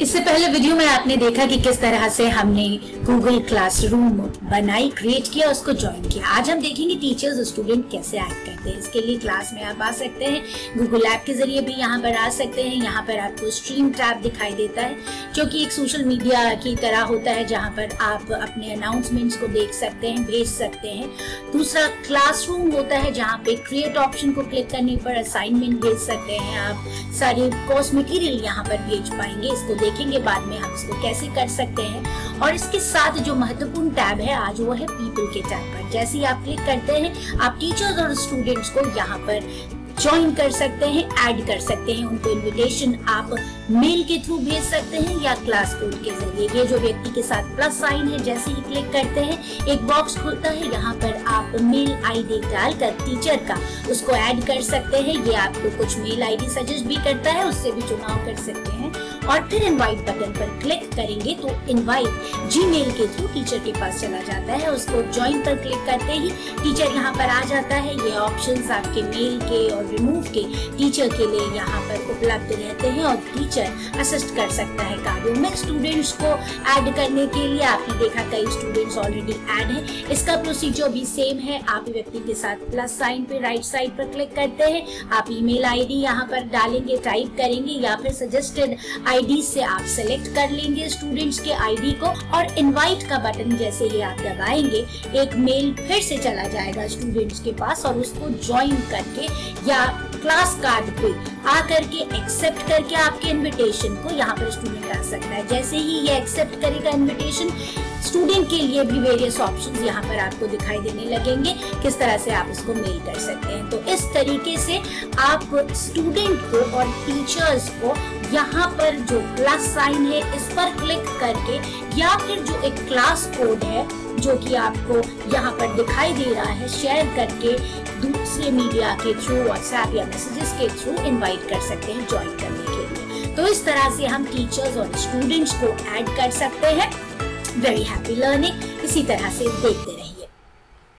इससे पहले वीडियो में आपने देखा कि किस तरह से हमने गूगल क्लासरूम बनाई क्रिएट किया, उसको ज्वाइन किया। आज हम देखेंगे टीचर्स स्टूडेंट कैसे ऐड करते हैं। इसके लिए क्लास में आप आ सकते हैं। गूगल ऐप के ज़रिए भी यहाँ पर आ सकते हैं। यहाँ पर आपको स्ट्रीम टैब दिखाई देता है, जो कि एक सोशल मीडिया की तरह होता है, जहाँ पर आप अपने अनाउंसमेंट्स को देख सकते हैं, भेज सकते हैं। दूसरा क्लासरूम होता है, जहाँ पे क्रिएट ऑप्शन को क्लिक करने पर असाइनमेंट भेज सकते हैं। आप सारे कोर्स मटीरियल यहाँ पर भेज पाएँगे। इसको देखेंगे बाद में हम इसको कैसे कर सकते हैं। और इसके साथ जो महत्वपूर्ण टैब है, आज वो है पीपल के टैब पर। जैसे ही आप क्लिक करते हैं, आप टीचर्स और स्टूडेंट्स को यहाँ पर ज्वाइन कर सकते हैं ऐड कर सकते हैं। उनको इनविटेशन आप मेल के थ्रू भेज सकते हैं या क्लास कोड के ज़रिए। ये जो व्यक्ति के साथ प्लस साइन है, जैसे ही क्लिक करते हैं, एक बॉक्स खुलता है। यहाँ पर आप मेल आईडी डालकर टीचर का उसको ऐड कर सकते हैं। ये आपको कुछ मेल आईडी सजेस्ट भी करता है, उससे भी चुनाव कर सकते हैं। और फिर इनवाइट बटन पर क्लिक करेंगे तो इनवाइट जीमेल के थ्रू टीचर के पास चला जाता है। उसको ज्वाइन पर क्लिक करते ही टीचर यहाँ पर आ जाता है। ये ऑप्शंस आपके मेल के और रिमूव के टीचर के लिए यहाँ पर उपलब्ध रहते हैं और टीचर असिस्ट कर सकता है कार्यों में स्टूडेंट्स को ऐड करने के लिए आपने देखा कई स्टूडेंट्स ऑलरेडी ऐड है। इसका प्रोसीजर भी सेम है। आप व्यक्ति के साथ प्लस साइन पे राइट साइड पर क्लिक करते हैं। आप ईमेल आईडी यहाँ पर डालेंगे टाइप करेंगे या फिर सजेस्टेड आईडी से आप सेलेक्ट कर लेंगे स्टूडेंट्स के आईडी को और इनवाइट का बटन जैसे ही आप दबाएँगे, एक मेल फिर से चला जाएगा स्टूडेंट्स के पास और उसको ज्वाइन करके या क्लास कार्ड पे आकर के एक्सेप्ट करके आपके इनविटेशन को यहाँ पर स्टूडेंट आ सकता है। जैसे ही ये एक्सेप्ट करेगा इनविटेशन स्टूडेंट के लिए भी वेरियस ऑप्शंस यहाँ पर आपको दिखाई देने लगेंगे किस तरह से आप इसको मेल कर सकते हैं। तो इस तरीके से आप स्टूडेंट को और टीचर्स को यहाँ पर जो प्लस साइन है, इस पर क्लिक करके या फिर जो एक क्लास कोड है, जो कि आपको यहाँ पर दिखाई दे रहा है शेयर करके दूसरे मीडिया के थ्रू व्हाट्सएप या मैसेजेस के थ्रू इनवाइट कर सकते हैं ज्वाइन करने के लिए। तो इस तरह से हम टीचर्स और स्टूडेंट्स को ऐड कर सकते हैं। वेरी हैप्पी लर्निंग इसी तरह से देखते